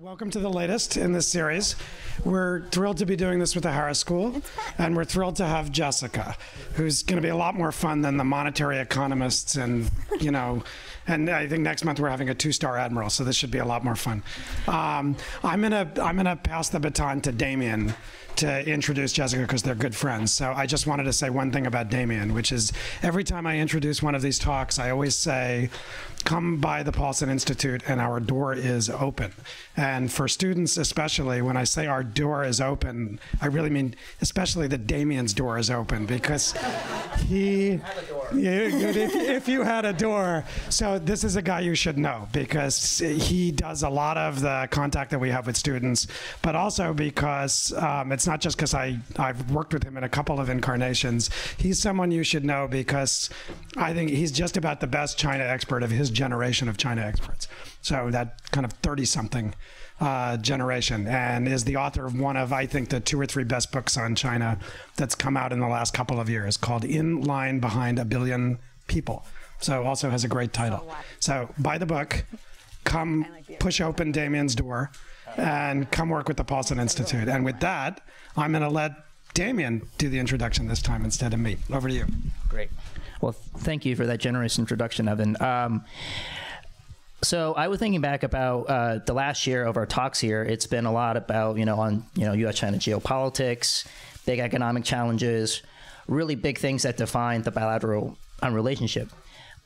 Welcome to the latest in this series. We're thrilled to be doing this with the Harris School, and we're thrilled to have Jessica, who's going to be a lot more fun than the monetary economists and, you know, and I think next month we're having a two-star admiral, so this should be a lot more fun. Um, I'm gonna I'm gonna pass the baton to Damien to introduce Jessica because they're good friends. So I just wanted to say one thing about Damien, which is every time I introduce one of these talks, I always say, come by the Paulson Institute and our door is open. And for students, especially, when I say our door is open, I really mean especially that Damien's door is open because he, if, if you had a door. So this is a guy you should know because he does a lot of the contact that we have with students, but also because um, it's not just because I I've worked with him in a couple of incarnations. He's someone you should know because I think he's just about the best China expert of his generation of China experts. So that kind of 30 something uh, generation and is the author of one of, I think, the two or three best books on China that's come out in the last couple of years called In Line Behind a Billion People. So also has a great title. So buy the book, come push open Damien's door, and come work with the Paulson Institute. And with that, I'm going to let Damien do the introduction this time instead of me. Over to you. Great. Well, thank you for that generous introduction, Evan. Um, so I was thinking back about uh, the last year of our talks here. It's been a lot about you know on you know U.S.-China geopolitics, big economic challenges, really big things that define the bilateral um, relationship.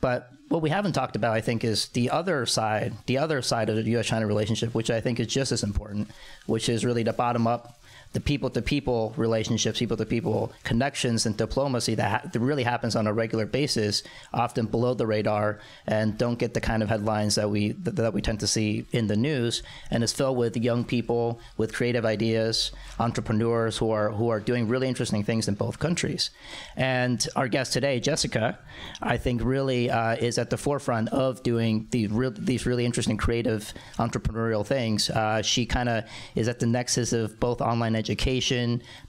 But what we haven't talked about, I think, is the other side, the other side of the U.S.-China relationship, which I think is just as important, which is really the bottom-up the people to people relationships, people to people connections, and diplomacy that, ha- that, really happens on a regular basis, often below the radar, and don't get the kind of headlines that we th- that we tend to see in the news, and is filled with young people with creative ideas, entrepreneurs who are who are doing really interesting things in both countries. And our guest today, Jessica, I think really uh, is at the forefront of doing the re- these really interesting creative entrepreneurial things. Uh, she kind of is at the nexus of both online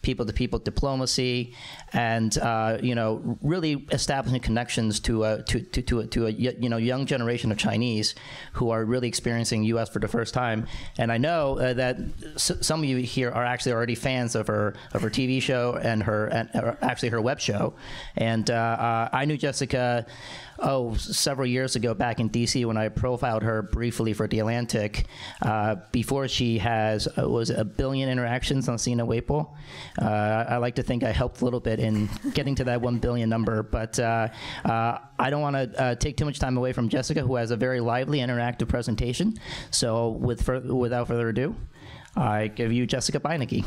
people to people diplomacy, and uh, you know really establishing connections to a, to to to a, to a you know young generation of Chinese who are really experiencing U.S. for the first time. And I know uh, that some of you here are actually already fans of her of her TV show and her and actually her web show. And uh, uh, I knew Jessica oh, several years ago back in DC when I profiled her briefly for The Atlantic, uh, before she has, uh, was a billion interactions on Sina Weibo. Uh, I like to think I helped a little bit in getting to that 1 billion number, but uh, uh, I don't want to uh, take too much time away from Jessica, who has a very lively, interactive presentation. So with fur- without further ado, I give you Jessica Beinecke.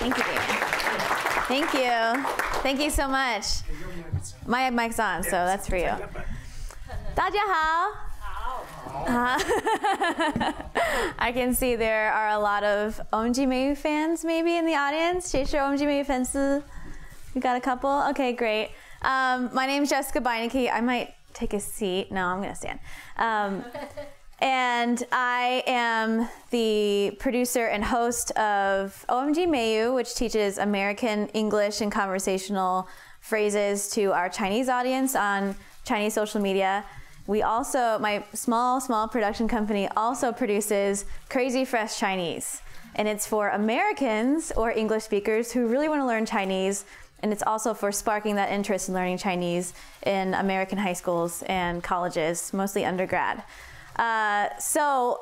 Thank you, Thank you. Thank you so much. My mic's on, so that's for you. 大家好。Uh, I can see there are a lot of OMG Meiyu fans maybe in the audience. 谁是 OMG Meiyu fans? You got a couple? Okay, great. Um, my name is Jessica Beinecke. I might take a seat. No, I'm going to stand. Um, and I am the producer and host of OMG Meiyu, which teaches American English and conversational phrases to our Chinese audience on Chinese social media. We also, my small, small production company also produces Crazy Fresh Chinese. And it's for Americans or English speakers who really want to learn Chinese. And it's also for sparking that interest in learning Chinese in American high schools and colleges, mostly undergrad. Uh, so,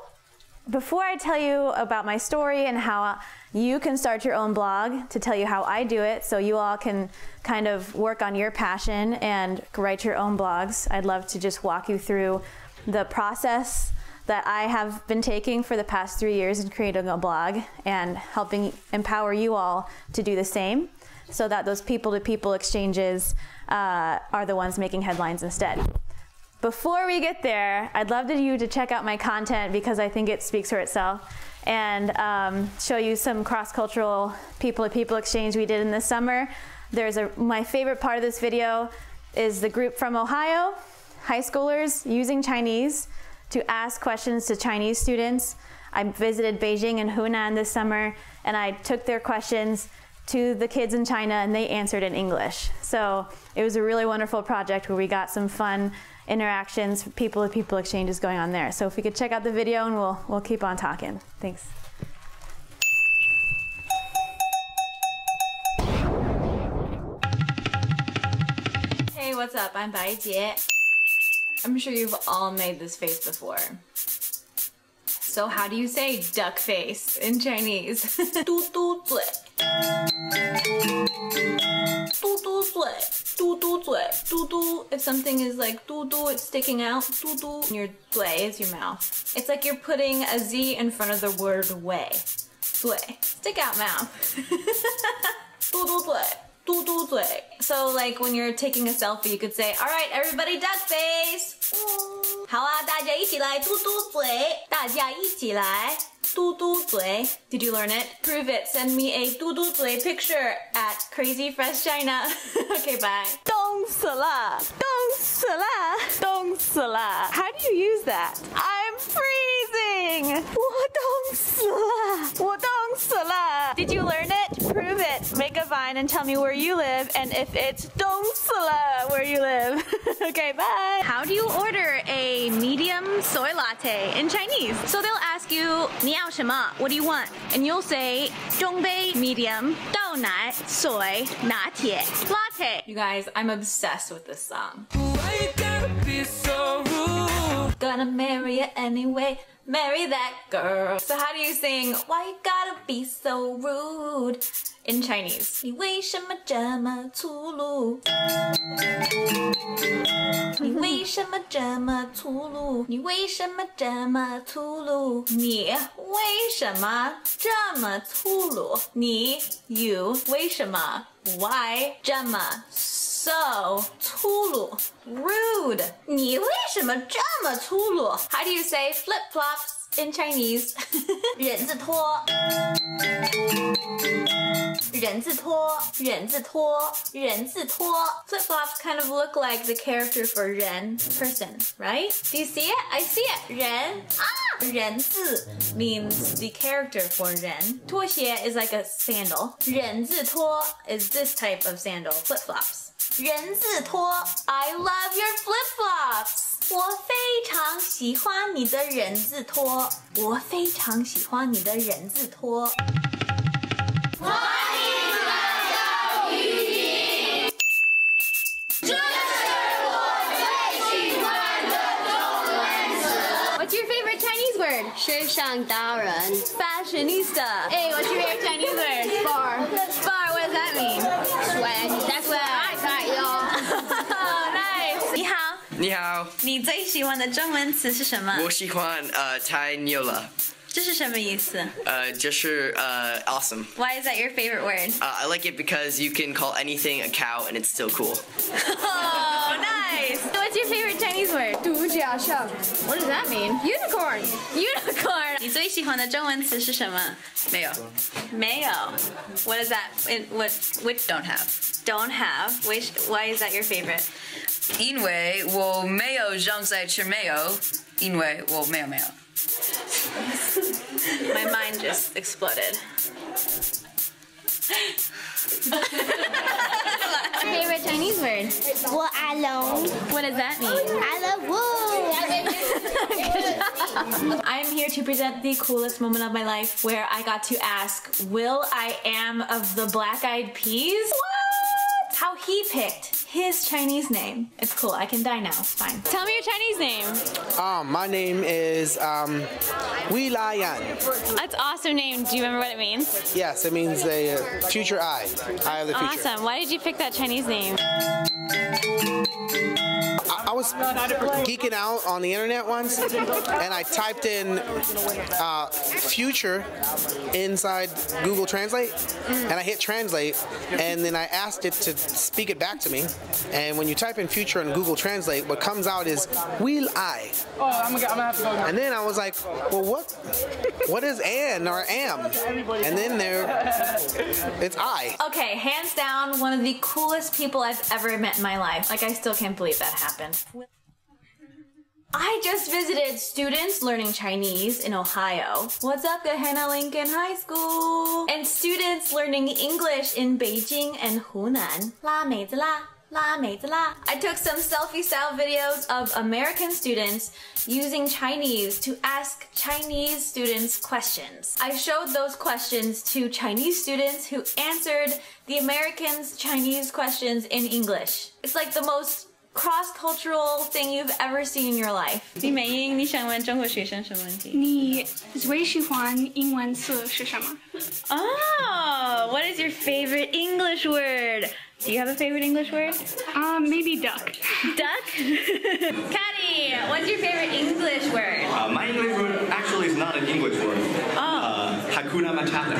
before I tell you about my story and how you can start your own blog to tell you how I do it, so you all can kind of work on your passion and write your own blogs, I'd love to just walk you through the process that I have been taking for the past three years in creating a blog and helping empower you all to do the same so that those people to people exchanges uh, are the ones making headlines instead. Before we get there, I'd love you to check out my content because I think it speaks for itself and um, show you some cross-cultural people-to-people exchange we did in the summer. There's a my favorite part of this video is the group from Ohio, high schoolers using Chinese to ask questions to Chinese students. I visited Beijing and Hunan this summer, and I took their questions to the kids in China, and they answered in English. So it was a really wonderful project where we got some fun interactions, people to people exchanges going on there. So if we could check out the video and we'll, we'll keep on talking. Thanks. Hey, what's up? I'm Bai Jie. I'm sure you've all made this face before. So how do you say duck face in Chinese? 嘟嘟嘴。嘟嘟嘴。 嘟嘟嘴。嘟嘟. If something is like 嘟嘟, it's sticking out. 嘟嘟. Your 嘴 is your mouth. It's like you're putting a Z in front of the word way. 嘴. Stick out mouth. 嘟嘟嘴。嘟嘟嘴. So like when you're taking a selfie, you could say, all right, everybody duck face. 好啊，大家一起来嘟嘟嘴，大家一起来 嘟嘟嘴. Did you learn it? Prove it. Send me a 嘟嘟嘴 picture at Crazy Fresh China. okay, bye. 冻死了，冻死了，冻死了. How do you use that? I'm freezing. 我冻死了，我冻死了. Did you learn it? Prove it. Make a vine and tell me where you live and if it's 冻死了 where you live. okay, bye. How do you order a medium soy latte in Chinese? So they'll ask you 你要什么? What do you want? And you'll say 中杯 medium 豆奶 soy 拿铁 latte. You guys, I'm obsessed with this song. Why you gotta be so rude? Gonna marry you anyway. Marry that girl. So how do you sing Why you gotta be so rude in Chinese? 你为什么这么粗鲁？你为什么这么粗鲁？你为什么这么粗鲁？你为什么这么粗鲁？你 you 为什么 why 这么 so 粗鲁 rude 你为什么这么粗鲁？How do you say flip flops in Chinese？人字拖。 人字拖，人字拖，人字拖. Flip flops kind of look like the character for 人 person, right? Do you see it? I see it. 人 ah 人字 means the character for 人. 拖鞋 is like a sandal. 人字拖 is this type of sandal, flip flops. 人字拖 I love your flip flops. 我非常喜欢你的人字拖，我非常喜欢你的人字拖。 What's your favorite Chinese word? 时尚达人 Fashionista. Hey, what's your favorite Chinese word? Bar. Bar, what does that mean? swag. That's what I got, y'all. Oh, nice. 你好，你好，你最喜欢的中文词是什么？我喜欢呃太牛了， 这是什么意思呃就是呃 awesome。 ？Why is that your favorite word? Uh, I like it because you can call anything a cow and it's still cool. Oh, nice. What's your favorite Chinese word? 独角兽 What does that mean? unicorn Unicorn. 你最喜欢的中文词是什么？没有，没有。What is that? In, what? Which don't have， don't have? Which? Why is that your favorite? 因为我没有正在吃没有，因为我没有没有。 my mind just exploded. Favorite Chinese word? Well, I love. What does that mean? I love woo. I'm here to present the coolest moment of my life where I got to ask will.i.am of the Black Eyed Peas? What? How he picked his Chinese name. It's cool. I can die now. It's fine. Tell me your Chinese name. Um, my name is um, Wei La That's awesome name. Do you remember what it means? Yes, it means a uh, future eye, eye of the future. Awesome. Why did you pick that Chinese name? I, I was geeking out on the internet once, and I typed in uh, future inside Google Translate, and I hit translate, and then I asked it to speak it back to me. And when you type in future in Google Translate, what comes out is will I. And then I was like, well, what? What is an or am? And then there, it's I. Okay, hands down, one of the coolest people I've ever met in my life. Like, I still can't believe that happened. I just visited students learning Chinese in Ohio. What's up, Gahanna Lincoln High School? And students learning English in Beijing and Hunan. La maiz la, la 拉美子啦。La la. I took some selfie style videos of American students using Chinese to ask Chinese students questions. I showed those questions to Chinese students who answered the Americans' Chinese questions in English. It's like the most cross-cultural thing you've ever seen in your life. 李美英，你想问中国学生什么问题？你最喜欢英文词是什么？ Oh, what is your favorite English word? Do you have a favorite English word? Um, maybe duck. Duck? Caddy, what's your favorite English word? Uh, my English word actually is not an English word. Oh. Uh, Hakuna Matata.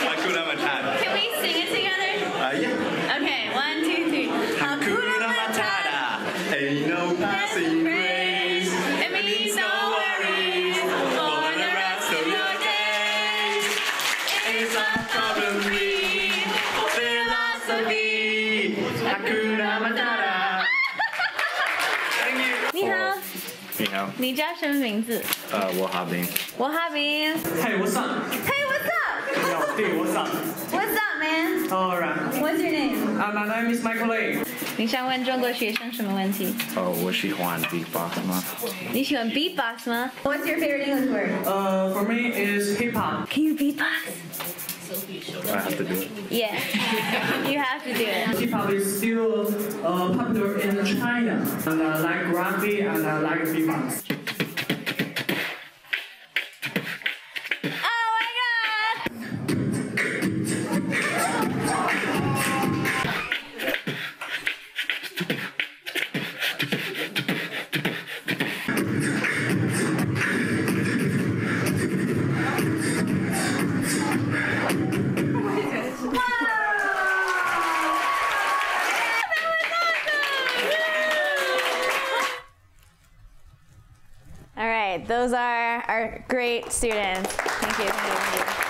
Hakuna Matata. Can we sing it together? Uh, yeah. 你好，你叫什么名字？呃，我哈冰。我哈冰。 Hey, what's up? Hey, what's up? Yo, dude, what's up? What's up, man? Alright. What's your name? Uh, my name is Michael Lee. 你想问中国学生什么问题？哦，我喜欢 beatbox 吗？你喜欢 beatbox 吗？What's your favorite English word? Uh, for me is hip hop. Can you beatbox? I have to do it. Yeah, you have to do it. Hip hop is still uh, popular in China, and I like rugby and I like beatbox. Great students. Thank you. Thank you.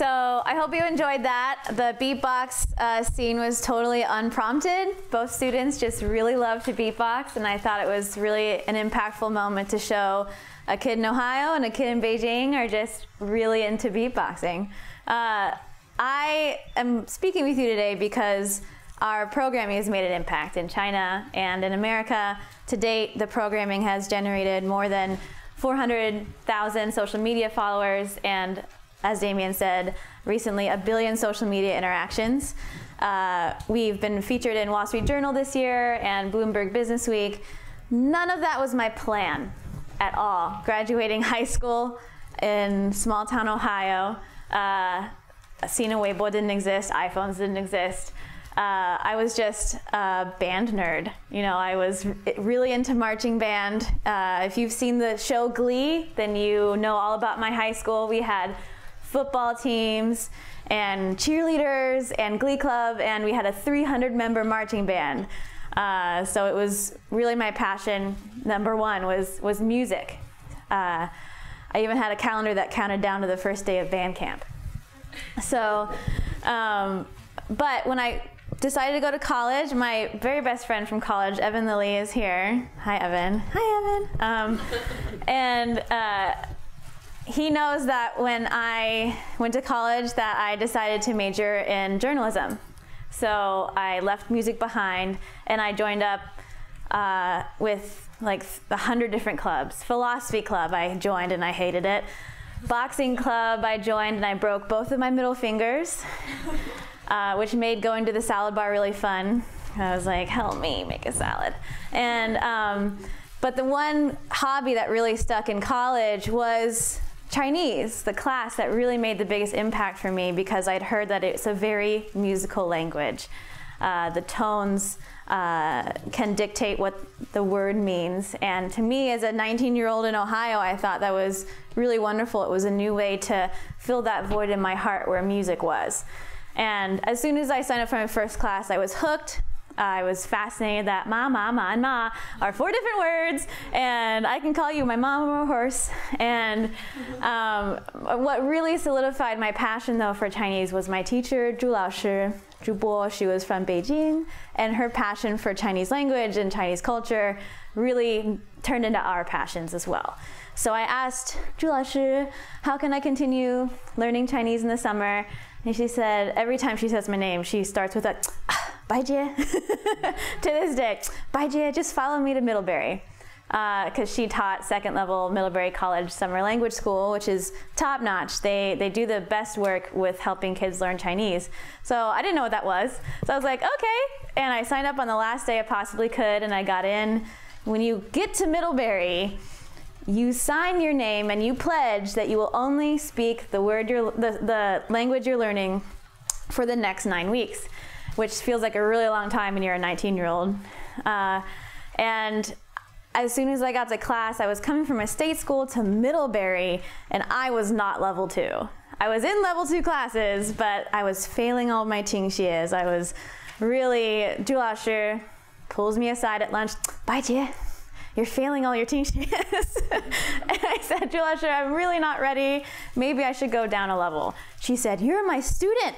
So I hope you enjoyed that. The beatbox uh, scene was totally unprompted. Both students just really loved to beatbox, and I thought it was really an impactful moment to show a kid in Ohio and a kid in Beijing are just really into beatboxing. Uh, I am speaking with you today because our programming has made an impact in China and in America. To date, the programming has generated more than 400,000 social media followers and, as Damien said, recently a billion social media interactions. Uh, we've been featured in Wall Street Journal this year and Bloomberg Business Week. None of that was my plan at all. Graduating high school in small town Ohio, uh, Sina Weibo didn't exist, iPhones didn't exist. Uh, I was just a band nerd. You know, I was really into marching band. Uh, if you've seen the show Glee, then you know all about my high school. We had football teams and cheerleaders and glee club, and we had a 300 member marching band. Uh, so it was really my passion. Number one was was music. Uh, I even had a calendar that counted down to the first day of band camp. So, um, but when I decided to go to college, my very best friend from college, Evan Lilly, is here. Hi, Evan. Hi, Evan. Um, and uh, he knows that when I went to college, that I decided to major in journalism. So I left music behind and I joined up uh, with like a hundred different clubs. Philosophy club I joined and I hated it. Boxing club I joined and I broke both of my middle fingers, uh, which made going to the salad bar really fun. I was like, help me make a salad. And um, but the one hobby that really stuck in college was Chinese, the class that really made the biggest impact for me because I'd heard that it's a very musical language. Uh, the tones uh, can dictate what the word means. And to me, as a 19 year old in Ohio, I thought that was really wonderful. It was a new way to fill that void in my heart where music was. And as soon as I signed up for my first class, I was hooked. I was fascinated that ma, ma, ma, and ma are four different words, and I can call you my mom or horse. And um, what really solidified my passion, though, for Chinese was my teacher, Zhu Laoshi, Zhu Bo. She was from Beijing, and her passion for Chinese language and Chinese culture really turned into our passions as well. So I asked Zhu Laoshi, how can I continue learning Chinese in the summer? And she said, every time she says my name, she starts with a, Bai Jie. to this day, Bai Jie, just follow me to Middlebury. Because uh, she taught second level Middlebury College Summer Language School, which is top notch. They, they do the best work with helping kids learn Chinese. So I didn't know what that was. So I was like, okay. And I signed up on the last day I possibly could, and I got in. When you get to Middlebury, you sign your name and you pledge that you will only speak the word you're, the, the language you're learning for the next nine weeks, which feels like a really long time when you're a 19 year old. Uh, and as soon as I got to class, I was coming from a state school to Middlebury, and I was not level two. I was in level two classes, but I was failing all my Tingxies. I was really, Lao pulls me aside at lunch, Bai Jie, you're failing all your teachers," and I said, "Julia, I'm really not ready. Maybe I should go down a level. She said, you're my student.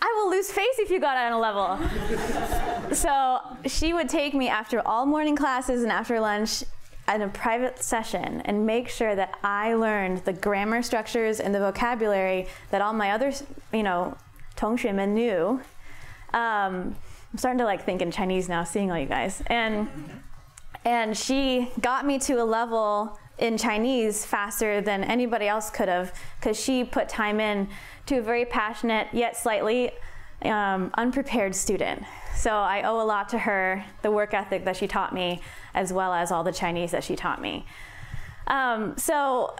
I will lose face if you got on a level. so she would take me after all morning classes and after lunch in a private session and make sure that I learned the grammar structures and the vocabulary that all my other, you know, tongshimen knew. Um, I'm starting to like think in Chinese now, seeing all you guys. And and she got me to a level in Chinese faster than anybody else could have because she put time in to a very passionate yet slightly um, unprepared student. So I owe a lot to her, the work ethic that she taught me, as well as all the Chinese that she taught me. Um, so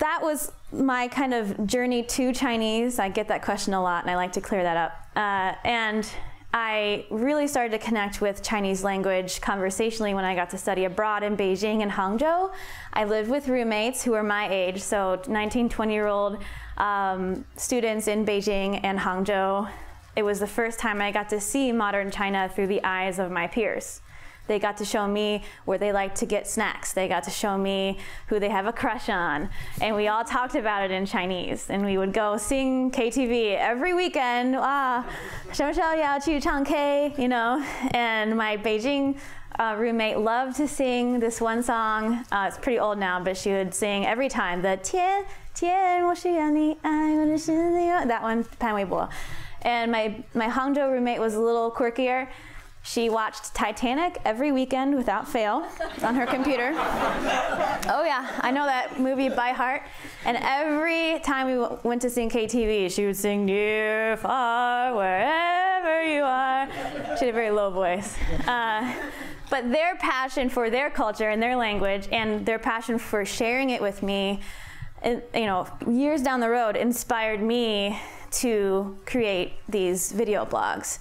that was my kind of journey to Chinese. I get that question a lot, and I like to clear that up. Uh, and I really started to connect with Chinese language conversationally when I got to study abroad in Beijing and Hangzhou. I lived with roommates who were my age, so 19, 20 year old um, students in Beijing and Hangzhou. It was the first time I got to see modern China through the eyes of my peers. They got to show me where they like to get snacks. They got to show me who they have a crush on. And we all talked about it in Chinese. And we would go sing KTV every weekend. Ah, 什么时候要去唱 K? You know, and my Beijing uh, roommate loved to sing this one song. Uh, it's pretty old now, but she would sing every time the 天天我需要你爱我的是你 that one, Pan Weibo. And my, my Hangzhou roommate was a little quirkier. She watched Titanic every weekend without fail on her computer. oh, yeah, I know that movie by heart. And every time we went to sing KTV, she would sing near, far, wherever you are. She had a very low voice. Uh, but their passion for their culture and their language and their passion for sharing it with me, you know, years down the road inspired me to create these video blogs.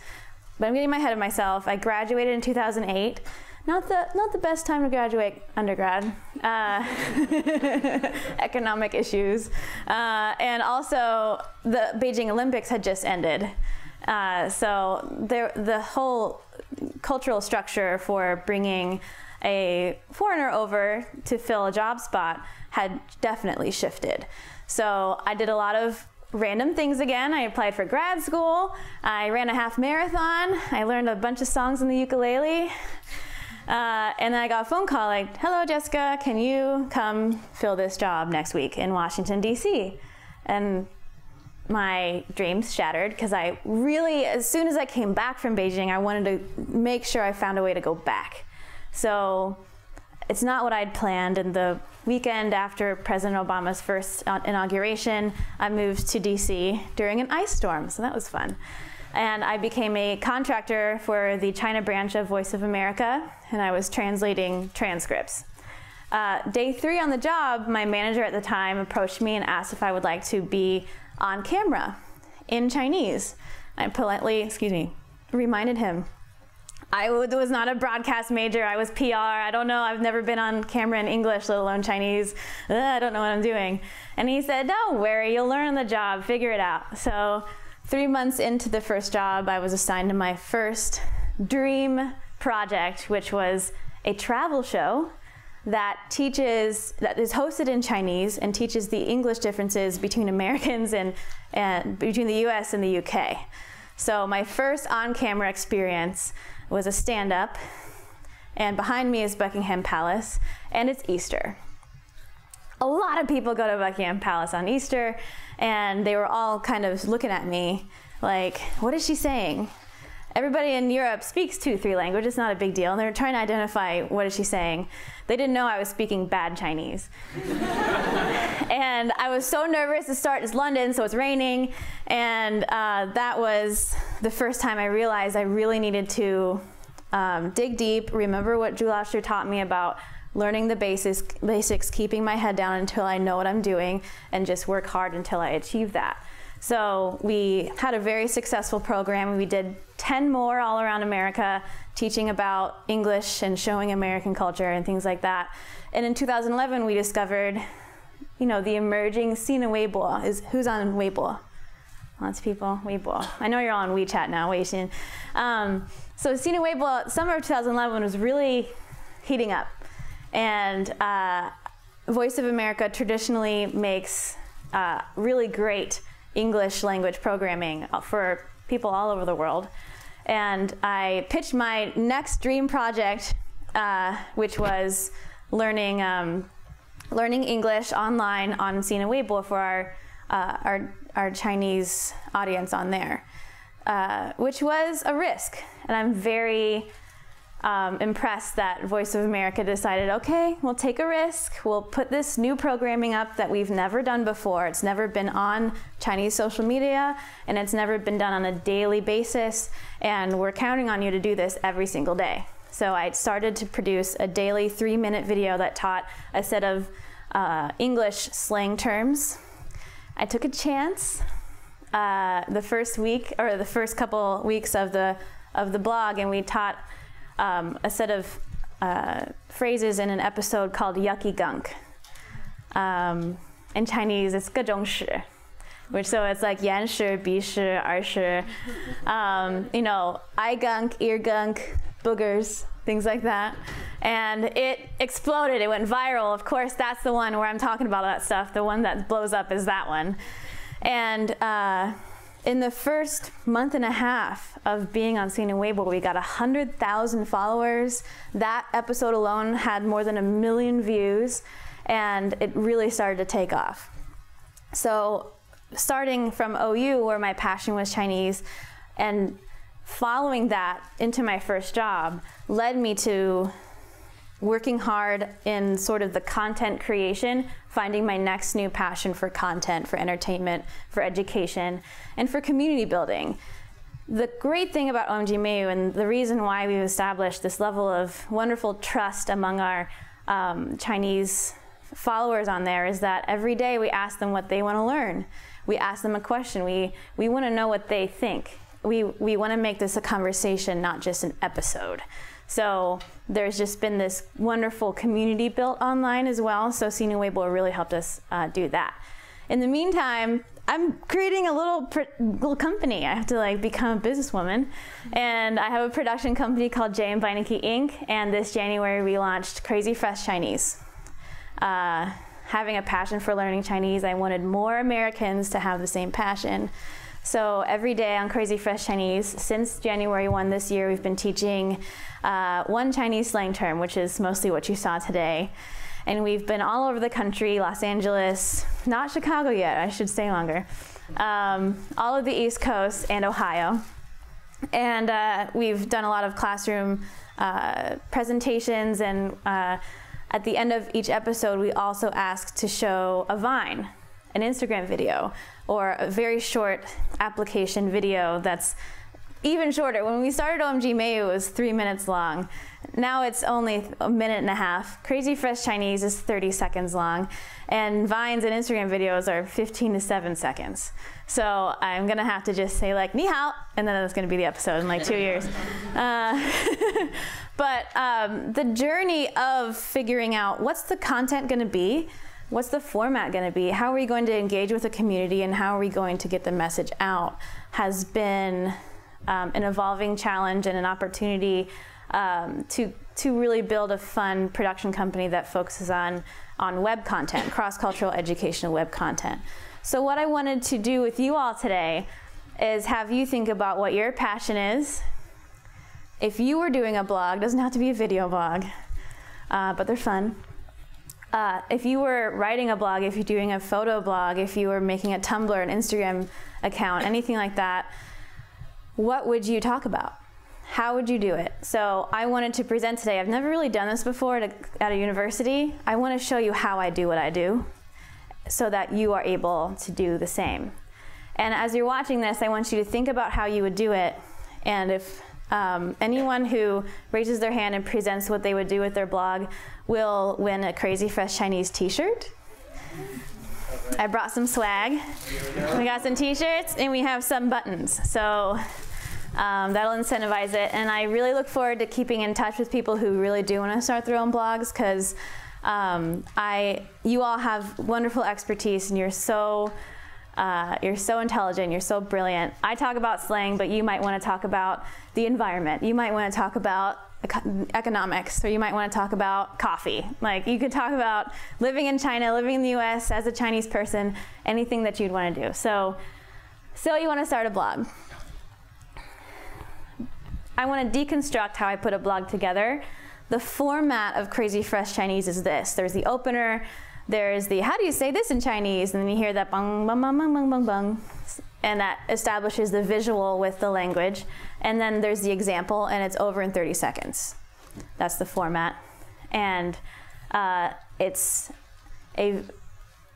But I'm getting my head of myself. I graduated in 2008. Not the not the best time to graduate undergrad. Uh, economic issues, uh, and also the Beijing Olympics had just ended. Uh, so there, the whole cultural structure for bringing a foreigner over to fill a job spot had definitely shifted. So I did a lot of random things again. I applied for grad school. I ran a half marathon. I learned a bunch of songs on the ukulele. Uh, and then I got a phone call like, hello, Jessica, can you come fill this job next week in Washington, D.C.? And my dreams shattered because I really, as soon as I came back from Beijing, I wanted to make sure I found a way to go back. So it's not what I'd planned. And the weekend after President Obama's first inauguration, I moved to DC during an ice storm, so that was fun. And I became a contractor for the China branch of Voice of America, and I was translating transcripts. Uh, day three on the job, my manager at the time approached me and asked if I would like to be on camera in Chinese. I politely, excuse me, reminded him I was not a broadcast major. I was PR. I don't know. I've never been on camera in English, let alone Chinese. Ugh, I don't know what I'm doing. And he said, Don't worry, you'll learn the job, figure it out. So, three months into the first job, I was assigned to my first dream project, which was a travel show that teaches, that is hosted in Chinese and teaches the English differences between Americans and, and between the US and the UK. So, my first on camera experience was a stand up, and behind me is Buckingham Palace, and it's Easter. a lot of people go to Buckingham Palace on Easter, and they were all kind of looking at me like, what is she saying? Everybody in Europe speaks two, three languages, it's not a big deal. And they're trying to identify what is she saying. They didn't know I was speaking bad Chinese. and I was so nervous to start. It's London, so it's raining. And uh, that was the first time I realized I really needed to um, dig deep, remember what Laoshi taught me about learning the basics, basics, keeping my head down until I know what I'm doing, and just work hard until I achieve that. So we had a very successful program. We did 10 more all around America, teaching about English and showing American culture and things like that. And in 2011, we discovered, you know, the emerging scene Sina Weibo is who's on Weibo. Lots of people, Weibo. I know you're all on WeChat now, Weixin. Um, so Sina Weibo, summer of 2011 was really heating up. And uh, Voice of America traditionally makes uh, really great English language programming for people all over the world. And I pitched my next dream project, uh, which was learning um, learning English online on Sina Weibo for our, uh, our, our Chinese audience on there, uh, which was a risk. And I'm very um, impressed that Voice of America decided, okay, we'll take a risk. We'll put this new programming up that we've never done before. It's never been on Chinese social media, and it's never been done on a daily basis. And we're counting on you to do this every single day. So I started to produce a daily three minute video that taught a set of uh, English slang terms. I took a chance. Uh, the first week or the first couple weeks of the of the blog, and we taught um, a set of uh, phrases in an episode called Yucky Gunk. Um, in Chinese, it's 各种屎, which so it's like 眼屎,鼻屎,耳屎, um, you know, eye gunk, ear gunk, boogers, things like that. And it exploded, it went viral. Of course, that's the one where I'm talking about that stuff. The one that blows up is that one. And uh, in the first month and a half of being on Sina Weibo, we got 100,000 followers. That episode alone had more than a million views, and it really started to take off. So, starting from OU, where my passion was Chinese, and following that into my first job led me to working hard in sort of the content creation, finding my next new passion for content, for entertainment, for education, and for community building. The great thing about OMG Meiyu and the reason why we've established this level of wonderful trust among our um, Chinese followers on there is that every day we ask them what they want to learn. We ask them a question. We, we want to know what they think. We, we want to make this a conversation, not just an episode. So there's just been this wonderful community built online as well. So Sina Weibo really helped us uh, do that. In the meantime, I'm creating a little little company. I have to like become a businesswoman, and I have a production company called J and Beinecke Inc. And this January we launched Crazy Fresh Chinese. Uh, having a passion for learning Chinese, I wanted more Americans to have the same passion. So every day on Crazy Fresh Chinese, since January 1 this year, we've been teaching uh, one Chinese slang term, which is mostly what you saw today. And we've been all over the country, Los Angeles, not Chicago yet, I should stay longer, um, all of the East Coast and Ohio. And uh, we've done a lot of classroom uh, presentations, and uh, at the end of each episode, we also ask to show a Vine, an Instagram video, or a very short application video that's even shorter. When we started OMG Meiyu, it was three minutes long. Now it's only a minute and a half. Crazy Fresh Chinese is 30 seconds long, and Vines and Instagram videos are 15 to 7 seconds. So I'm gonna have to just say like "ni hao," and then that's gonna be the episode in like two years. Uh, but um, the journey of figuring out what's the content gonna be, what's the format going to be? How are we going to engage with the community and how are we going to get the message out has been um, an evolving challenge and an opportunity um, to, to really build a fun production company that focuses on, on web content, cross-cultural educational web content. So what I wanted to do with you all today is have you think about what your passion is. If you were doing a blog, doesn't have to be a video blog, uh, but they're fun uh, if you were writing a blog, if you're doing a photo blog, if you were making a Tumblr, an Instagram account, anything like that, what would you talk about? How would you do it? So I wanted to present today. I've never really done this before at a, at a university. I want to show you how I do what I do so that you are able to do the same. And as you're watching this, I want you to think about how you would do it. And if um, anyone who raises their hand and presents what they would do with their blog will win a Crazy Fresh Chinese t shirt. I brought some swag. We got some t shirts and we have some buttons. So um, that'll incentivize it. And I really look forward to keeping in touch with people who really do want to start their own blogs because um, I, you all have wonderful expertise and you're so. Uh, you're so intelligent, you're so brilliant. I talk about slang, but you might want to talk about the environment. You might want to talk about economics, or you might want to talk about coffee. Like you could talk about living in China, living in the US as a Chinese person, anything that you'd want to do. So, so you want to start a blog. I want to deconstruct how I put a blog together. The format of Crazy Fresh Chinese is this there's the opener, there's the how do you say this in Chinese? And then you hear that bang, bang, bang, bang, bang, bang, bang. And that establishes the visual with the language. And then there's the example, and it's over in 30 seconds. That's the format. And uh, it's a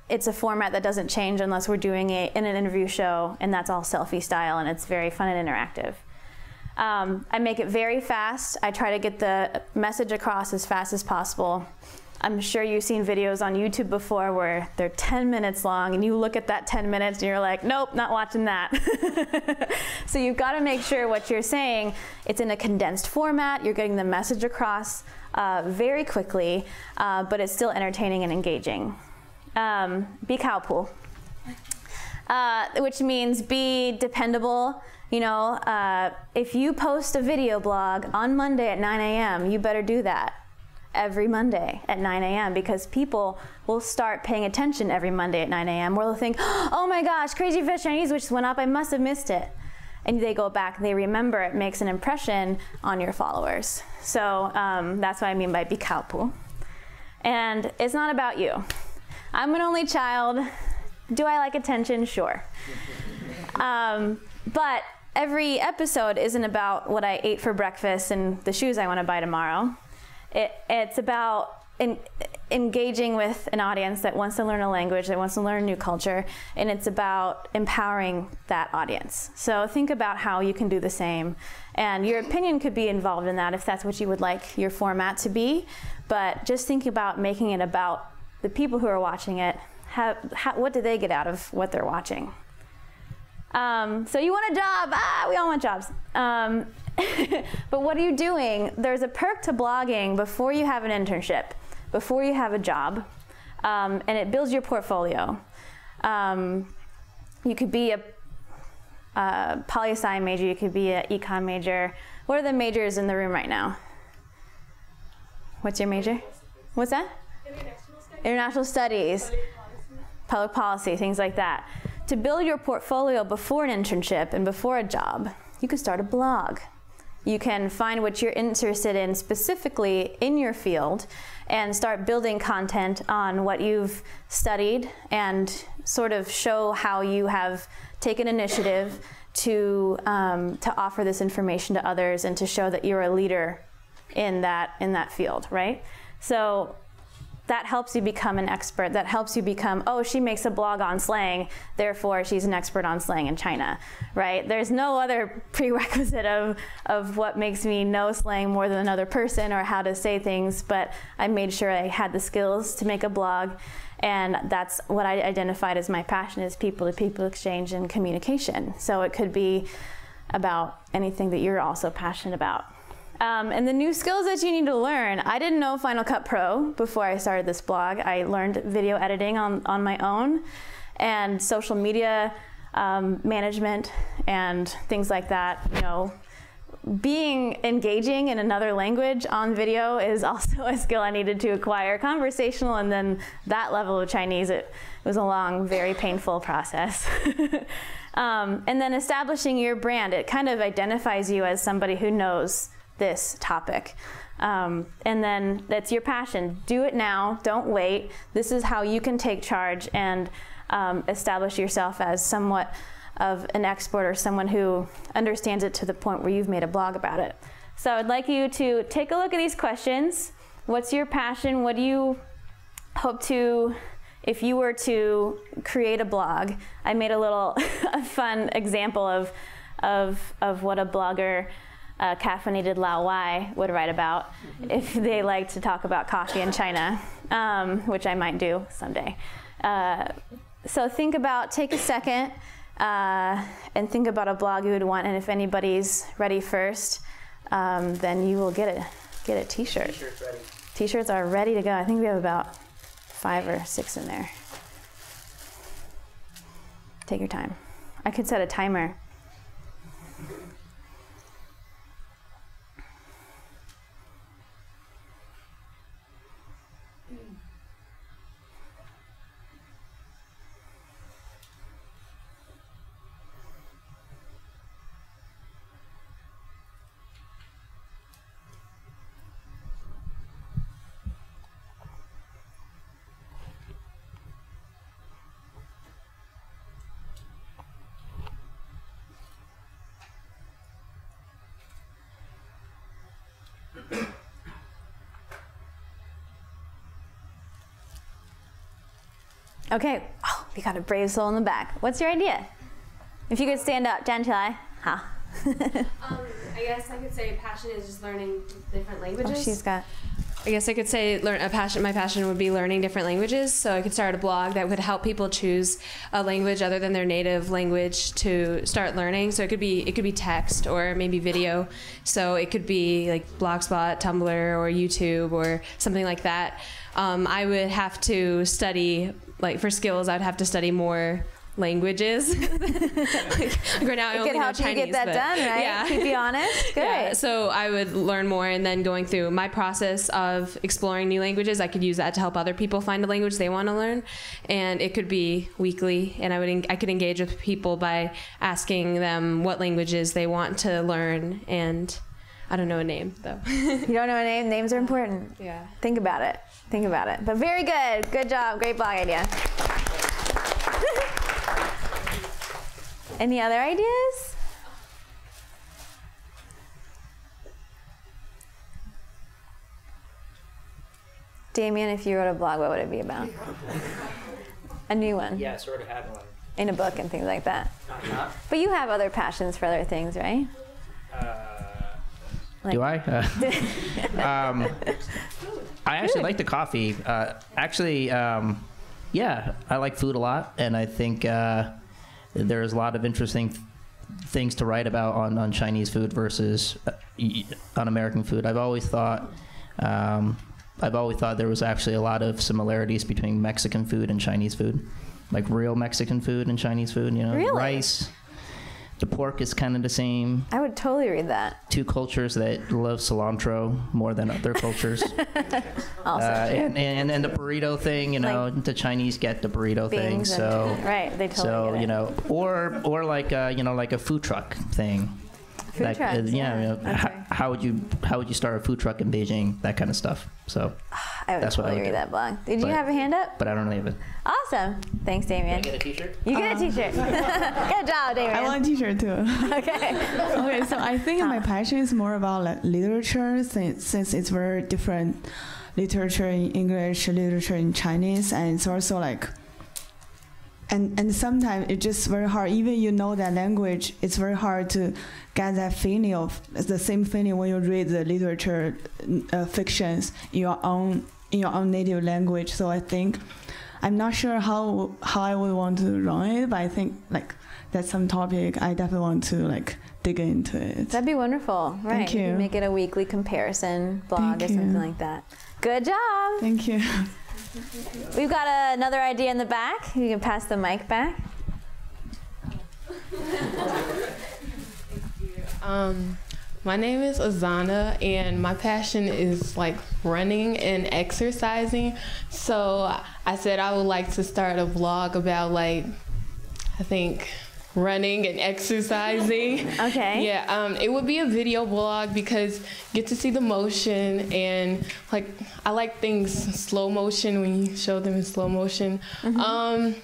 it's a format that doesn't change unless we're doing it in an interview show, and that's all selfie style, and it's very fun and interactive. Um, I make it very fast. I try to get the message across as fast as possible. I'm sure you've seen videos on YouTube before where they're 10 minutes long and you look at that 10 minutes and you're like, nope, not watching that. so you've got to make sure what you're saying, it's in a condensed format, you're getting the message across uh, very quickly, uh, but it's still entertaining and engaging. Um, be kaopu, uh, which means be dependable. You know, uh, if you post a video blog on Monday at 9 a.m., you better do that every Monday at 9 a.m. because people will start paying attention every Monday at 9 a.m. where they'll think, oh my gosh, Crazy Fresh Chinese which went up, I must have missed it. And they go back and they remember it makes an impression on your followers. So um, that's what I mean by kaopu. And it's not about you. I'm an only child. Do I like attention? Sure. Um, but every episode isn't about what I ate for breakfast and the shoes I want to buy tomorrow. It, it's about in, engaging with an audience that wants to learn a language, that wants to learn a new culture, and it's about empowering that audience. So think about how you can do the same. And your opinion could be involved in that if that's what you would like your format to be. But just think about making it about the people who are watching it. How, how, what do they get out of what they're watching? Um, so you want a job? Ah, we all want jobs. Um, but what are you doing? There's a perk to blogging before you have an internship, before you have a job, um, and it builds your portfolio. Um, you could be a, a poli sci major, you could be an econ major. What are the majors in the room right now? What's your major? What's that? International studies. Public policy. Public policy, things like that. To build your portfolio before an internship and before a job, you could start a blog. You can find what you're interested in specifically in your field and start building content on what you've studied and sort of show how you have taken initiative to, um, to offer this information to others and to show that you're a leader in that, in that field, right? So that helps you become an expert. That helps you become, oh, she makes a blog on slang, therefore she's an expert on slang in China, right? There's no other prerequisite of, of what makes me know slang more than another person or how to say things, but I made sure I had the skills to make a blog. And that's what I identified as my passion is people to people exchange and communication. So it could be about anything that you're also passionate about. Um, and the new skills that you need to learn. I didn't know Final Cut Pro before I started this blog. I learned video editing on, on my own and social media um, management and things like that. You know, being engaging in another language on video is also a skill I needed to acquire. Conversational and then that level of Chinese, it, was a long, very painful process. um, and then establishing your brand, it kind of identifies you as somebody who knows this topic. Um, and then that's your passion. Do it now. Don't wait. This is how you can take charge and um, establish yourself as somewhat of an expert or someone who understands it to the point where you've made a blog about it. So I'd like you to take a look at these questions. What's your passion? What do you hope to if you were to create a blog, I made a little a fun example of, of, of what a blogger, uh, Caffeinated Lao Wai, would write about if they like to talk about coffee in China, um, which I might do someday. Uh, so think about, take a second uh, and think about a blog you would want, and if anybody's ready first, um, then you will get a, get a t-shirt. T-shirts ready. T-shirts are ready to go. I think we have about five or six in there. Take your time. I could set a timer. Okay. Oh, we got a brave soul in the back. What's your idea? If you could stand up, 站起来. Ha. Um, I guess I could say passion is just learning different languages. Oh, she's got. I guess I could say learn a passion. My passion would be learning different languages. So I could start a blog that would help people choose a language other than their native language to start learning. So it could be it could be text or maybe video. So it could be like Blogspot, Tumblr, or YouTube or something like that. Um, I would have to study like for skills. I'd have to study more languages. like, right now, I It only could help you get that but- done, right? Yeah. To be honest, good. Yeah, so I would learn more, and then going through my process of exploring new languages, I could use that to help other people find a language they want to learn, and it could be weekly, and I would I could engage with people by asking them what languages they want to learn, and I don't know a name though. you don't know a name? Names are important. Yeah. Think about it. Think about it. But very good. Good job. Great blog idea. Any other ideas? Damien, if you wrote a blog, what would it be about? A new one. Yeah, sort of had one. In a book and things like that. Uh-huh. But you have other passions for other things, right? Do I? Uh, um, I actually like the coffee. Uh, actually, um, yeah, I like food a lot, and I think uh, there's a lot of interesting th- things to write about on, on Chinese food versus uh, on American food. I've always thought. Um, I've always thought there was actually a lot of similarities between Mexican food and Chinese food, like real Mexican food and Chinese food. You know, Really? rice. The pork is kind of the same I would totally read that. two cultures that love cilantro more than other cultures. awesome. Uh, and, and and the burrito thing, you know, Like the Chinese get the burrito thing, so right, they totally so get it. you know, or or like uh, you know like a food truck thing. Food Like, trucks, uh, yeah, you know, that's h- how would you how would you start a food truck in Beijing? That kind of stuff. So I would that's what I totally would read do. that blog. Did you have a hand up? But I don't know even. Awesome. Thanks, Damien. You get a T-shirt? You get a T-shirt. Good job, Damien. I want a T-shirt too. okay. okay, so I think my passion is more about like literature since since it's very different literature in English, literature in Chinese, and it's also like and and sometimes it's just very hard. Even you know that language, it's very hard to get that feeling of the same feeling when you read the literature uh, fictions in your own in your own native language. So I think I'm not sure how how I would want to run it, but I think like that's some topic I definitely want to like dig into it. That'd be wonderful. Right. Thank you. can Make it a weekly comparison blog Thank or something you. like that. Good job. Thank you. We've got another idea in the back. You can pass the mic back. Um, my name is Azana, and my passion is like running and exercising. So I said I would like to start a vlog about like, I think running and exercising. Okay. Yeah, um, it would be a video blog because get to see the motion and like I like things slow motion when you show them in slow motion. Um,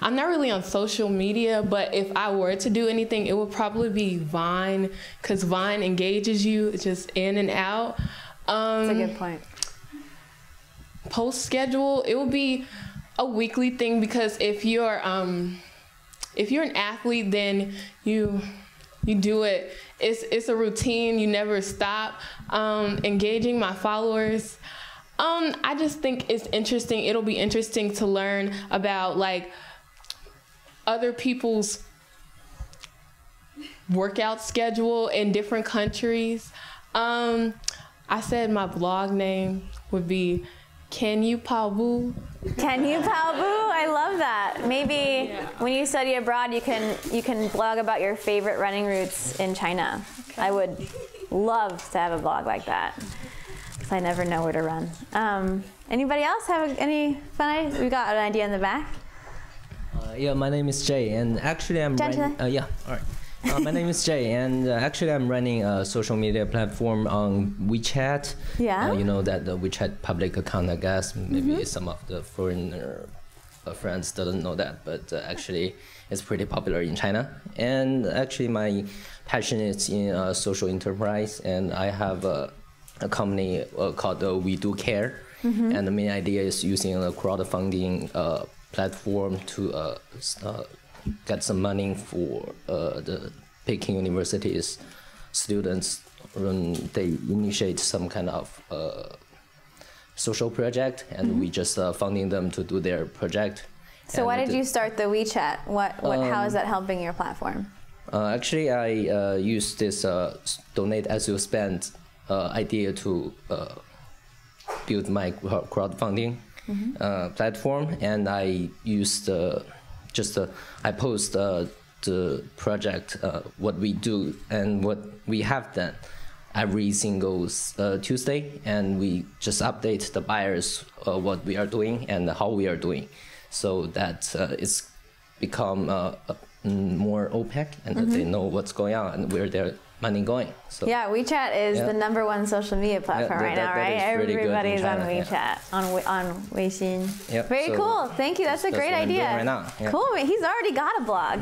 I'm not really on social media, but if I were to do anything, it would probably be Vine because Vine engages you just in and out. Um, That's a good point. Post schedule, it would be a weekly thing because if you're um, if you're an athlete, then you you do it. It's it's a routine. You never stop. Um, engaging my followers. Um, I just think it's interesting. It'll be interesting to learn about like other people's workout schedule in different countries. Um, I said my blog name would be Can You Pabu? Can you Palbu? I love that. Maybe when you study abroad, you can you can blog about your favorite running routes in China. I would love to have a blog like that because I never know where to run. Um, anybody else have any fun ideas? We got an idea in the back. Uh, yeah, my name is Jay, and actually I'm running. Gentlemen. Uh, yeah, all right. Uh, my name is Jay, and uh, actually I'm running a social media platform on WeChat. Yeah. Uh, you know that the WeChat public account, I guess. Maybe Mhm. some of the foreigner uh, friends doesn't know that, but uh, actually it's pretty popular in China. And actually my passion is in uh, social enterprise, and I have a, a company uh, called uh, We Do Care. Mhm. And the main idea is using a crowdfunding uh, platform to uh, uh, get some money for uh, the Peking University's students when they initiate some kind of uh, social project, and we just uh, funding them to do their project. So why And did you start the WeChat? What what how is Um, that helping your platform? Uh, actually, I uh, use this uh, donate as you spend uh, idea to uh, build my cro- crowdfunding Mhm. uh, platform, and I used uh, just uh, I post uh, the project, uh, what we do and what we have done every single uh, Tuesday, and we just update the buyers uh, what we are doing and how we are doing, so that uh, it's become mm, more opaque and that they Mhm. know what's going on and where their money going. So yeah, WeChat is Yeah. the number one social media platform that- right that- now, that right? is really good in Everybody's on China, yeah. WeChat, on Wei- on Weixin. Yep, Very so cool. Thank you. That's a that's great what I'm doing idea. right now, yeah. Cool. man. He's already got a blog.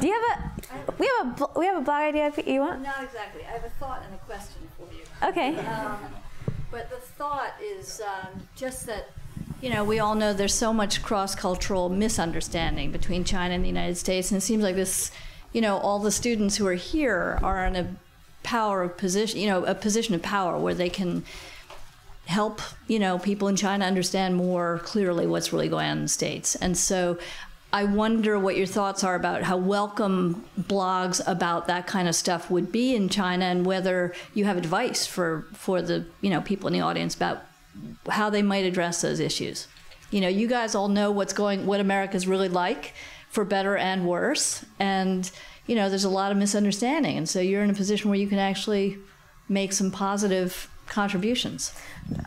Do you have a? We have a we have a blog idea you want? Not exactly. I have a thought and a question for you. Okay. Um, but the thought is um, just that, you know, we all know there's so much cross cultural misunderstanding between China and the United States. And it seems like this, you know, all the students who are here are in a power of position, you know, a position of power where they can help you know people in China understand more clearly what's really going on in the states. And so I wonder what your thoughts are about how welcome blogs about that kind of stuff would be in China, and whether you have advice for for the you know people in the audience about how they might address those issues. You know, you guys all know what's going, what America's really like, for better and worse, and you know, there's a lot of misunderstanding, and so you're in a position where you can actually make some positive contributions.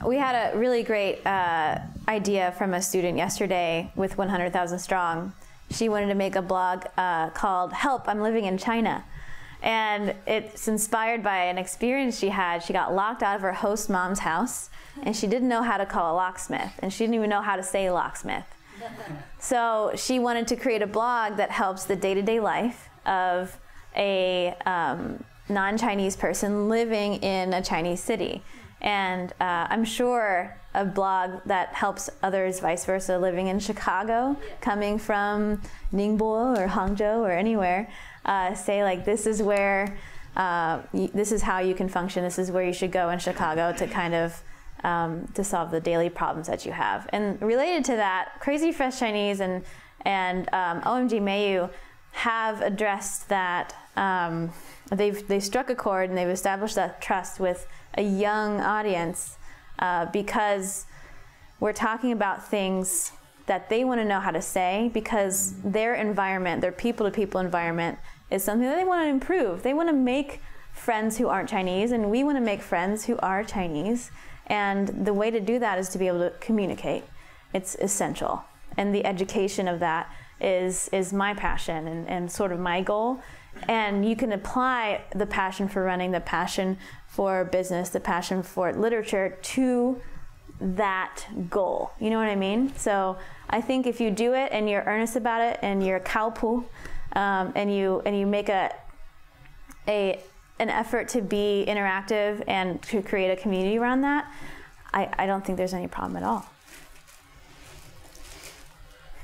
We had a really great uh, idea from a student yesterday with 100,000 Strong. She wanted to make a blog uh, called Help, I'm Living in China. And it's inspired by an experience she had. She got locked out of her host mom's house and she didn't know how to call a locksmith and she didn't even know how to say locksmith. So she wanted to create a blog that helps the day to day life of a um, non Chinese person living in a Chinese city. And uh, I'm sure a blog that helps others, vice versa, living in Chicago, coming from Ningbo or Hangzhou or anywhere, uh, say, like, this is where, uh, this is how you can function, this is where you should go in Chicago to kind of um, to solve the daily problems that you have. And related to that, Crazy Fresh Chinese and and um, OMG Meiyu have addressed that. Um, they've they struck a chord and they've established that trust with a young audience uh, because we're talking about things that they want to know how to say because their environment, their people to people environment, is something that they want to improve. They want to make friends who aren't Chinese, and we want to make friends who are Chinese. And the way to do that is to be able to communicate. It's essential. And the education of that is is my passion and, and sort of my goal. And you can apply the passion for running, the passion for business, the passion for literature to that goal. You know what I mean? So I think if you do it and you're earnest about it and you're a kaopu, um, and you and you make a a an effort to be interactive and to create a community around that, I, I don't think there's any problem at all.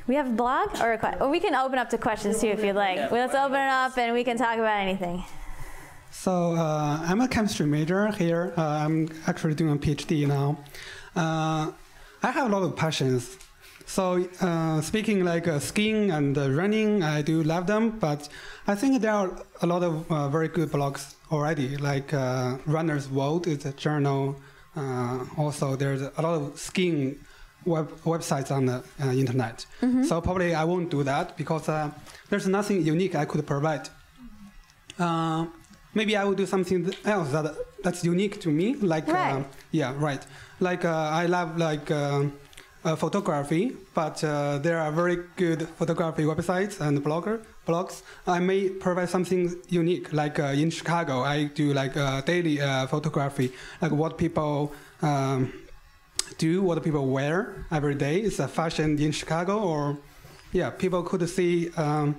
We have a blog or a que- or we can open up to questions too if you'd like. Well, let's open it up and we can talk about anything. So uh, I'm a chemistry major here. Uh, I'm actually doing a PhD now. Uh, I have a lot of passions. So uh, speaking like uh, skiing and uh, running, I do love them. But I think there are a lot of uh, very good blogs already. Like uh, Runner's World is a journal. Uh, also, there's a lot of skiing web websites on the uh, internet. Mhm. So probably I won't do that because uh, there's nothing unique I could provide. Maybe I will do something else that that's unique to me. Like Right. uh, yeah, right. Like uh, I love like uh, photography, but uh, there are very good photography websites and blogger blogs. I may provide something unique. Like uh, in Chicago, I do like uh, daily uh, photography, like what people. Um, do what people wear every day. It's a fashion in Chicago, or yeah, people could see um,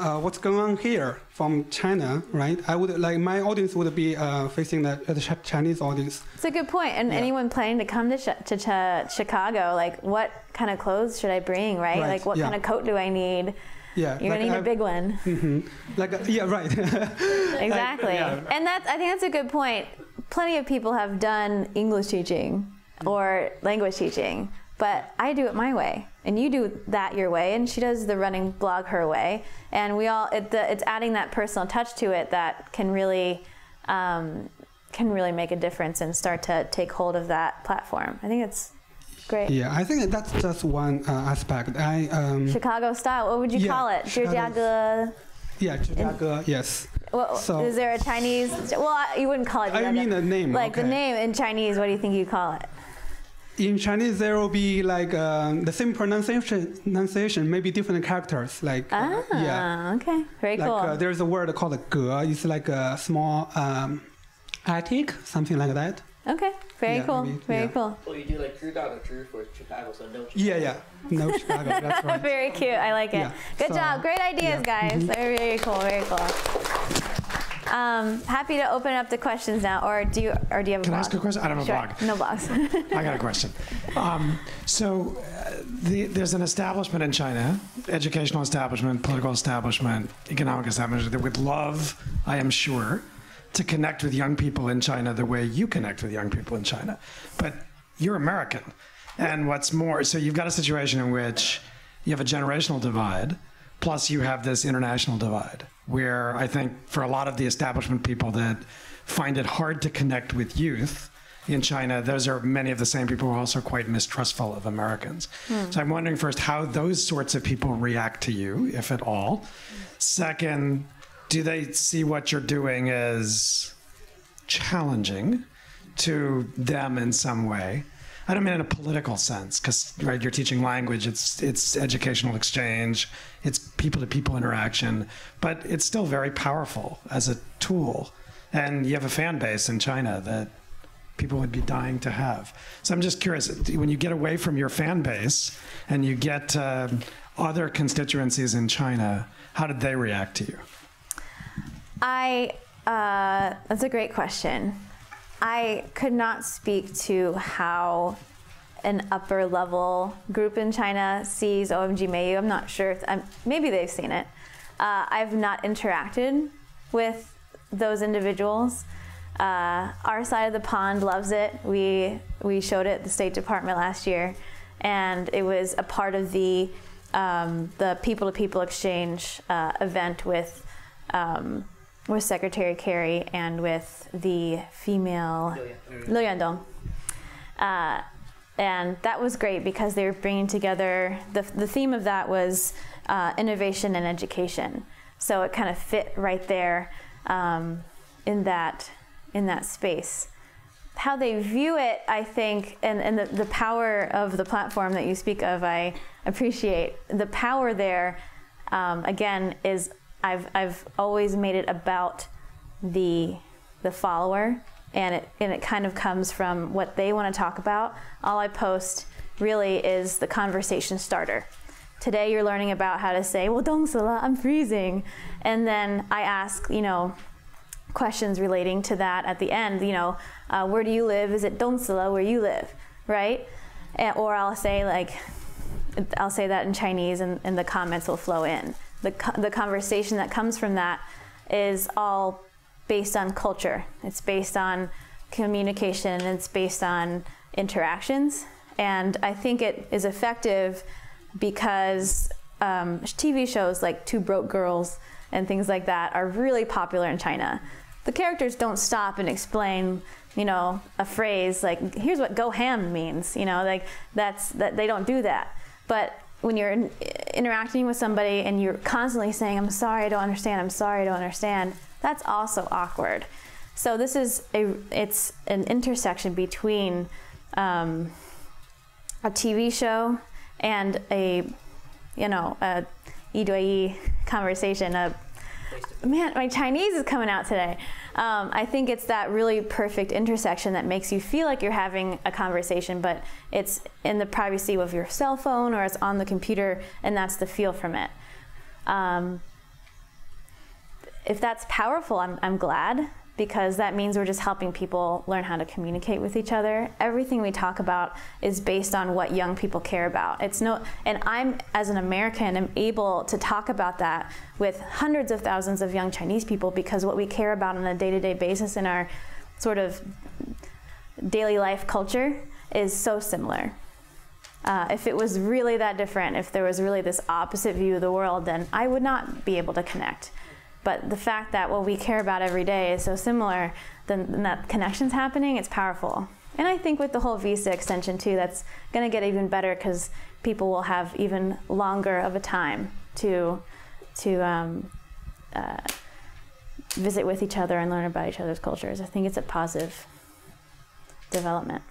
uh, what's going on here from China, right? I would like my audience would be uh, facing the, the Chinese audience. It's a good point. And anyone planning to come to, to, to Chicago, like what kind of clothes should I bring, right? Right, Like what yeah. kind of coat do I need? Yeah, You're like gonna need a big one. Mm-hmm. Like uh, yeah, right. Exactly. yeah. And that's I think that's a good point. Plenty of people have done English teaching or language teaching, but I do it my way, and you do that your way, and she does the running blog her way, and we all it, the, it's adding that personal touch to it that can really um, can really make a difference and start to take hold of that platform. I think it's Great. Yeah, I think that's just one uh, aspect. I um, Chicago style. What would you yeah, call it? Chicago. Yeah, Chicago. yes. Well, so, is there a Chinese? Well, you wouldn't call it. I mean the name. Like okay. the name in Chinese. What do you think you call it? In Chinese, there will be like um, the same pronunciation, pronunciation, maybe different characters. Like uh, Ah, yeah, okay, very like cool. uh, there's a word called a ge. It's like a small um, attic, something like that. okay, very yeah, cool, maybe, very yeah. cool. So you do like Drew Dog or Drew for Chicago, so no Yeah, yeah. No Chicago. That's right. very cute. I like it. Yeah, Good so- job. Great ideas, guys. Very, very cool. Very cool. Um, happy to open up the questions now, or do you, or do you have a Can I ask a question? I don't have a Sure. blog. No blogs. I got a question. Um, so, uh, the, there's an establishment in China, educational establishment, political establishment, economic establishment, that would love, I am sure, to connect with young people in China the way you connect with young people in China. But you're American. And what's more, so you've got a situation in which you have a generational divide, plus you have this international divide, where I think for a lot of the establishment people that find it hard to connect with youth in China, those are many of the same people who are also quite mistrustful of Americans. Hmm. So I'm wondering first how those sorts of people react to you, if at all. Second, do they see what you're doing as challenging to them in some way? I don't mean in a political sense, because right, you're teaching language. It's it's educational exchange. It's people to people interaction, but it's still very powerful as a tool. And you have a fan base in China that people would be dying to have. So I'm just curious when you get away from your fan base and you get uh, other constituencies in China, how did they react to you? I, uh, that's a great question. I could not speak to how an upper level group in China sees OMG Meiyu. I'm not sure. If, um, maybe they've seen it. Uh, I've not interacted with those individuals. Uh, our side of the pond loves it. We we showed it at the State Department last year, and it was a part of the um, the people to people exchange uh, event with um, with Secretary Kerry and with the female Liu Yandong. Uh, and that was great because they were bringing together the, the theme of that was uh, innovation and education so it kind of fit right there um, in that in that space how they view it, I think, and, and the, the power of the platform that you speak of, I appreciate. The power there, um, again, is I've, I've always made it about the, the follower, and it, and it kind of comes from what they want to talk about. All I post really is the conversation starter. Today you're learning about how to say, well, dongsala, I'm freezing. And then I ask, you know, questions relating to that at the end. You know, uh, where do you live? Is it Dongsala where you live, right? And, or I'll say like, I'll say that in Chinese, and, and the comments will flow in. The the conversation that comes from that is all based on culture. It's based on communication. It's based on interactions. And I think it is effective because um, TV shows like Two Broke Girls and things like that are really popular in China. The characters don't stop and explain, you know, a phrase like "Here's what go ham" means. You know, like that's that they don't do that. But when you're interacting with somebody and you're constantly saying, I'm sorry, I don't understand, I'm sorry, I don't understand, that's also awkward. So this is a, it's an intersection between um, a TV show and a, you know, a E2E conversation. A, man, my Chinese is coming out today. Um, I think it's that really perfect intersection that makes you feel like you're having a conversation, but it's in the privacy of your cell phone or it's on the computer, and that's the feel from it. Um, if that's powerful, I'm, I'm glad because that means we're just helping people learn how to communicate with each other. Everything we talk about is based on what young people care about. It's no and I'm as an American am able to talk about that with hundreds of thousands of young Chinese people because what we care about on a day-to-day basis in our sort of daily life culture is so similar. Uh, if it was really that different, if there was really this opposite view of the world, then I would not be able to connect. But the fact that what we care about every day is so similar, then that connection's happening, it's powerful. And I think with the whole visa extension too, that's going to get even better because people will have even longer of a time to to um, uh, visit with each other and learn about each other's cultures. I think it's a positive development.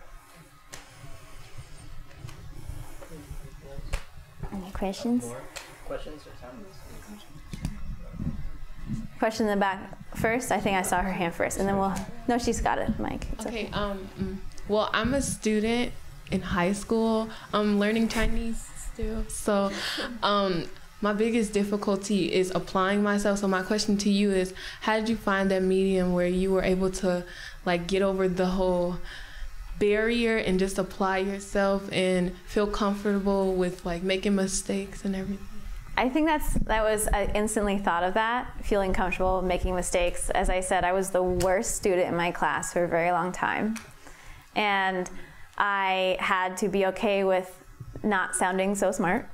Any questions? Questions or comments? Question in the back first. I think I saw her hand first, and then we'll. No, she's got it, Mike. It's okay. Um. mm, Well, I'm a student in high school. I'm learning Chinese still. So, um, my biggest difficulty is applying myself. So my question to you is, how did you find that medium where you were able to, like, get over the whole barrier and just apply yourself and feel comfortable with like making mistakes and everything? I think that's that was I instantly thought of that, feeling comfortable making mistakes. As I said, I was the worst student in my class for a very long time. And I had to be okay with not sounding so smart,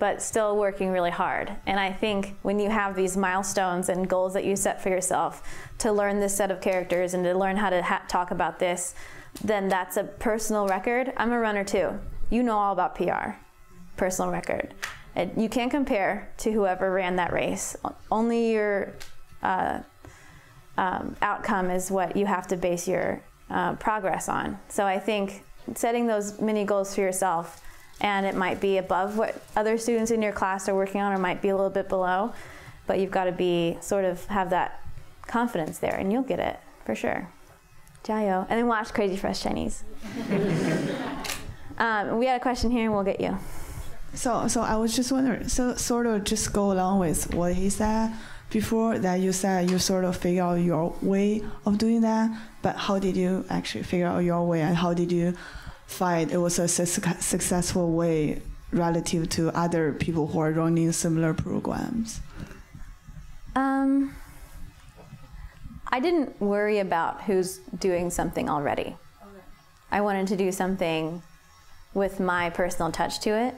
but still working really hard. And I think when you have these milestones and goals that you set for yourself to learn this set of characters and to learn how to talk about this, then that's a personal record. I'm a runner too. You know all about PR, personal record. It, you can't compare to whoever ran that race. Only your uh, um, outcome is what you have to base your uh, progress on. So I think setting those mini goals for yourself, and it might be above what other students in your class are working on, or might be a little bit below, but you've got to be sort of have that confidence there, and you'll get it for sure. 加油. And then watch Crazy Fresh Chinese. um, we had a question here, and we'll get you. So, so I was just wondering, so sort of just go along with what he said before that you said you sort of figure out your way of doing that, but how did you actually figure out your way and how did you find it was a suc- successful way relative to other people who are running similar programs? Um, I didn't worry about who's doing something already. I wanted to do something with my personal touch to it.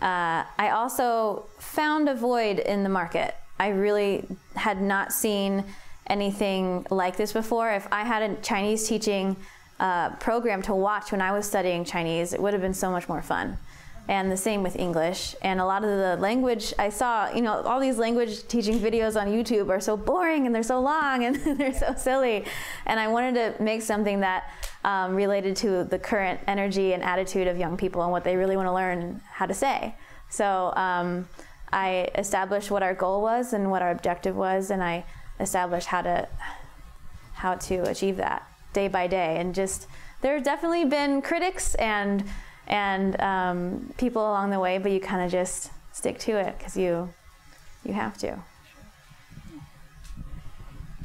Uh, I also found a void in the market. I really had not seen anything like this before. If I had a Chinese teaching uh, program to watch when I was studying Chinese, it would have been so much more fun. And the same with English. And a lot of the language I saw, you know, all these language teaching videos on YouTube are so boring and they're so long and they're so silly. And I wanted to make something that um, related to the current energy and attitude of young people and what they really want to learn how to say. So um, I established what our goal was and what our objective was, and I established how to how to achieve that day by day. And just there have definitely been critics and and um, people along the way, but you kind of just stick to it because you you have to.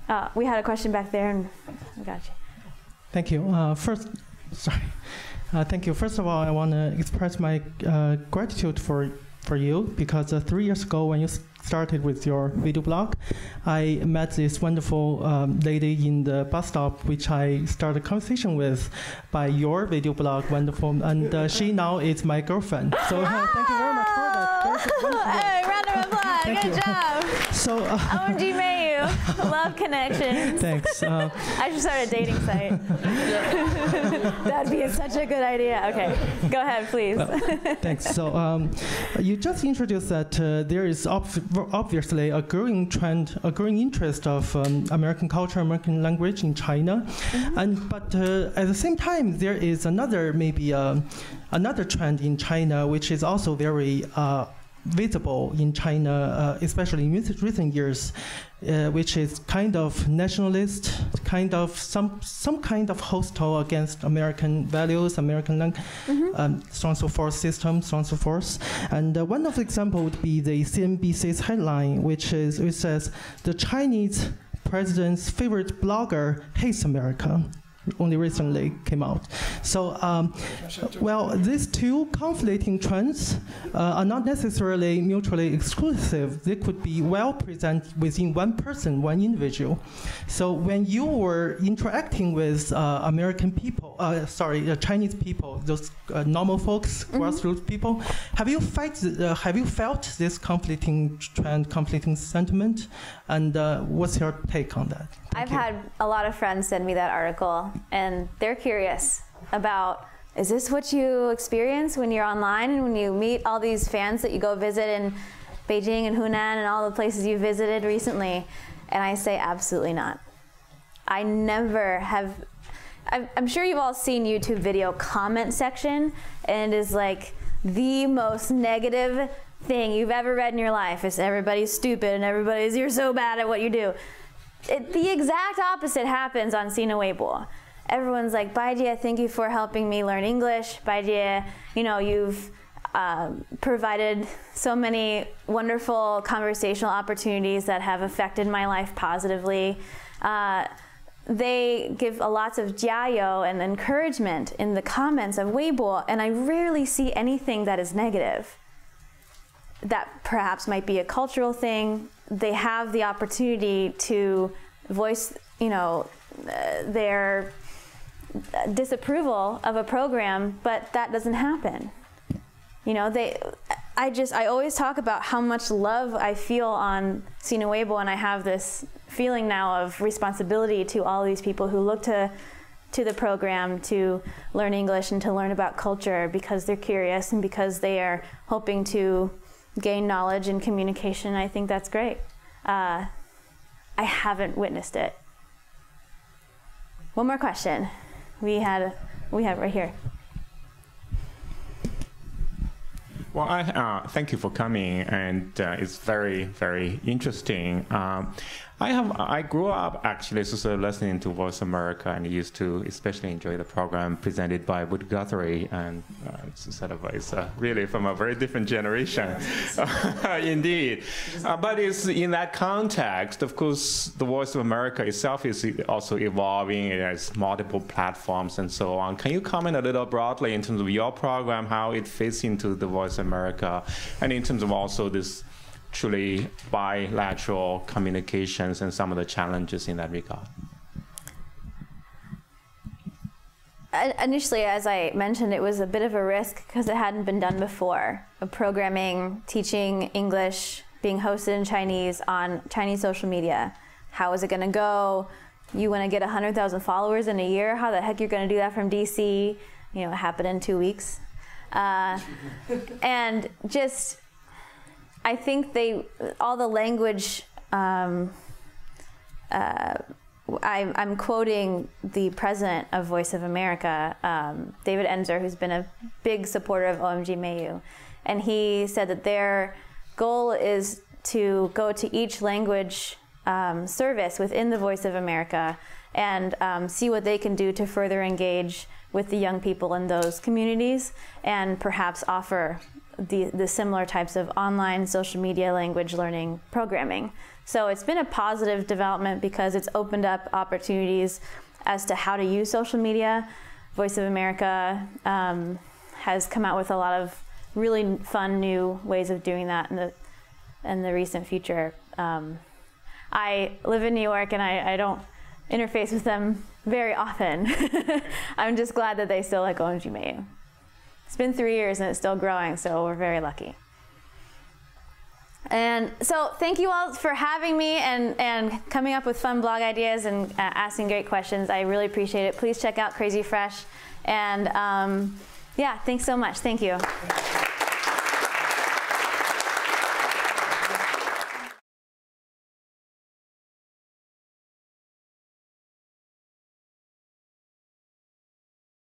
Uh, we had a question back there, and I got you. Thank you. Uh, first, sorry. Uh, thank you. First of all, I want to express my uh, gratitude for for you because uh, three years ago when you started with your video blog, I met this wonderful um, lady in the bus stop, which I started a conversation with by your video blog. Wonderful, and uh, she now is my girlfriend. So uh, thank you very much for that. Hey, round of applause. Thank Good you. job. So, uh, OMG Meiyu. Love connections. Thanks. Uh, I should start a dating site. That'd be such a good idea. Okay, go ahead, please. Thanks. So um, you just introduced that uh, there is ob- obviously a growing trend, a growing interest of um, American culture, American language in China, and but uh, at the same time there is another maybe um, another trend in China which is also very uh, visible in China, uh, especially in recent, years, uh, which is kind of nationalist, kind of some some kind of hostile against American values, American lang- um, so on so forth system, so on and so forth. And uh, one of the example would be the CNBC's headline, which is which says the Chinese president's favorite blogger hates America. Only recently came out. So, um, well, these two conflicting trends uh, are not necessarily mutually exclusive. They could be well presented within one person, one individual. So, when you were interacting with uh, American people, uh, sorry, uh, Chinese people, those uh, normal folks, grassroots people, have you felt uh, have you felt this conflicting trend, conflicting sentiment, and uh, what's your take on that? Thank I've had a lot of friends send me that article, and they're curious about is this what you experience when you're online and when you meet all these fans that you go visit in Beijing and Hunan and all the places you visited recently? And I say, absolutely not. I never have. I'm sure you've all seen YouTube video comment section, and it is like the most negative thing you've ever read in your life. Is everybody's stupid and everybody's you're so bad at what you do. It, the exact opposite happens on Sina Weibo. Everyone's like, Bai Jie, thank you for helping me learn English. Bai Jie, you know, you've um, provided so many wonderful conversational opportunities that have affected my life positively. Uh, they give a lots of jiayou and encouragement in the comments of Weibo, and I rarely see anything that is negative. That perhaps might be a cultural thing. They have the opportunity to voice, you know, uh, their disapproval of a program, but that doesn't happen. You know, they. I just I always talk about how much love I feel on Sina Weibo, and I have this feeling now of responsibility to all these people who look to to the program to learn English and to learn about culture because they're curious and because they are hoping to gain knowledge and communication. I think that's great. Uh, I haven't witnessed it. One more question. We had we have right here. Well, I, uh, thank you for coming, and uh, it's very, very interesting. Um, I have I grew up actually uh, listening to Voice America and used to especially enjoy the program presented by Wood Guthrie, and uh, sort of it's uh, really from a very different generation, indeed. Uh, but it's in that context, of course, the Voice of America itself is also evolving. It has multiple platforms and so on. Can you comment a little broadly in terms of your program, how it fits into the Voice of America, and in terms of also this truly bilateral communications and some of the challenges in that regard? Initially, as I mentioned, it was a bit of a risk because it hadn't been done before. Programming, teaching English, being hosted in Chinese on Chinese social media. How is it going to go? You want to get 100,000 followers in a year? How the heck you're going to do that from DC? You know, it happened in two weeks. Uh, and just, I think they, all the language, um, uh, I, I'm quoting the president of Voice of America, um, David Ensor, who's been a big supporter of OMG Meiyu. And he said that their goal is to go to each language um, service within the Voice of America and um, see what they can do to further engage with the young people in those communities and perhaps offer the, the similar types of online social media language learning programming. So it's been a positive development because it's opened up opportunities as to how to use social media. Voice of America um, has come out with a lot of really fun new ways of doing that in the in the recent future. Um, I live in New York and I, I don't interface with them very often. I'm just glad that they still like OMG Meiyu. It's been three years and it's still growing, so we're very lucky. And so thank you all for having me and, and coming up with fun blog ideas and uh, asking great questions. I really appreciate it. Please check out Crazy Fresh. And um, yeah, thanks so much. Thank you.